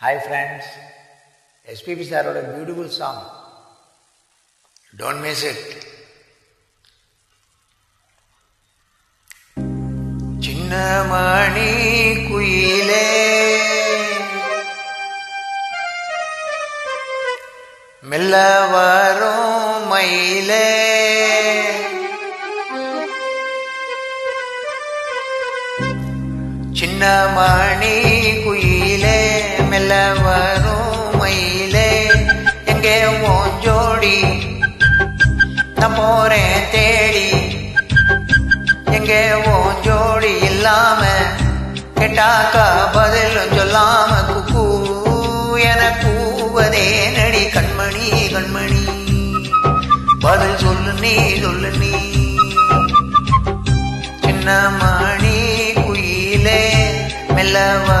Hi friends, SPP சாரோட beautiful song don't miss it சின்ன மணி குயிலே மெல்ல வரும் மயிலே சின்ன ஓடி ஜோடி நான் போறேன் தேடி எங்கே உன் ஜோடி இல்லாம கேட்டாக்கா பதிலும் சொல்லாம குக்கூ என கூவதே நடி கண்மணி கண்மணி. பதில் சொல்லு நீ சொல்லு நீ. சின்ன மணி குயிலே மெல்லவா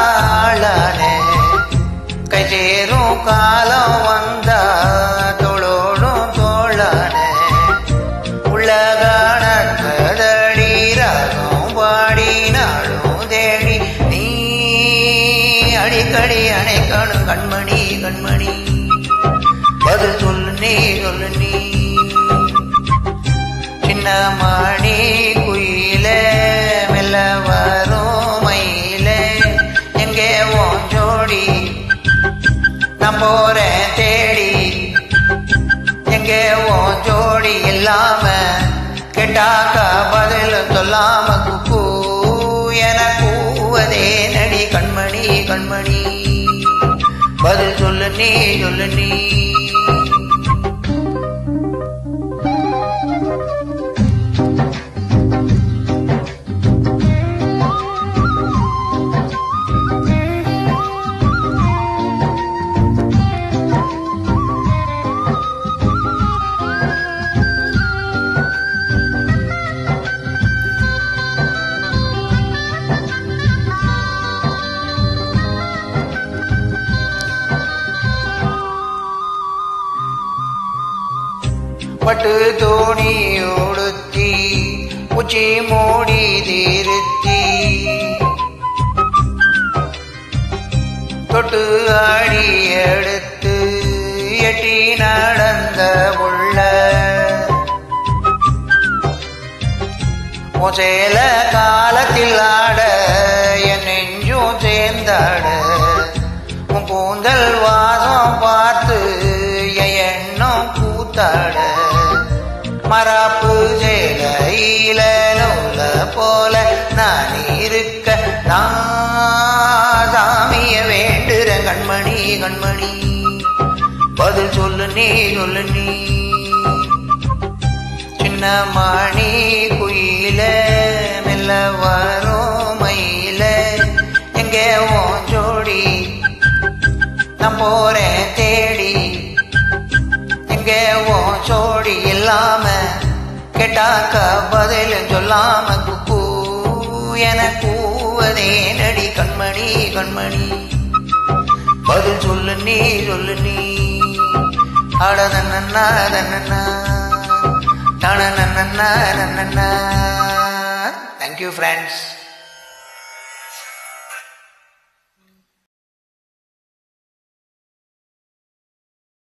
அடிக்கடி அணைக்கணும் கண்மணி கண்மணி. பதில் சொல்லு நீ சொல்லு நீ சின்ன மணி குயிலே மெல்ல வரும் மயில. எங்கே ஓன் ஜோடி? நான் போறேன் தேடி. எங்கே ஓன் ஜோடி இல்லாம? கேட்டாக்கா பதில் சொல்லாம குக்கூ கூவதே நடி கண்மணி கண்மணி. பதில் சொல்லு நீ சொல்லு நீ. பட்டு தோணி உடுத்தி உச்சி மூடி திருத்தி தொட்டு ஆடி எடுத்து எட்டி நடந்த உள்ள. சேல காலத்தில் ஆட என் நெஞ்சும் சேர்ந்தாட. உன் கூந்தல் வாசம் பார்த்து இருக்க நான் வேண்டுற கண்மணி கண்மணி பதில் சொல்லு நீ சொல்லு நீ. சின்ன மணி குயில மெல்ல வரும் மயில எங்கே உன் ஜோடி? நான் போறேன் தேடி. எங்கே உன் ஜோடி இல்லாம? கேட்டாக்க பதில் சொல்லாம குக்கூ என கூவதே நடி கண்மணி கண்மணி. பதில் சொல்லு நீ சொல்லு நீ. அடதன்னா தன்னா தன நன்னா நன்னா தேங்க்யூ ஃப்ரெண்ட்ஸ்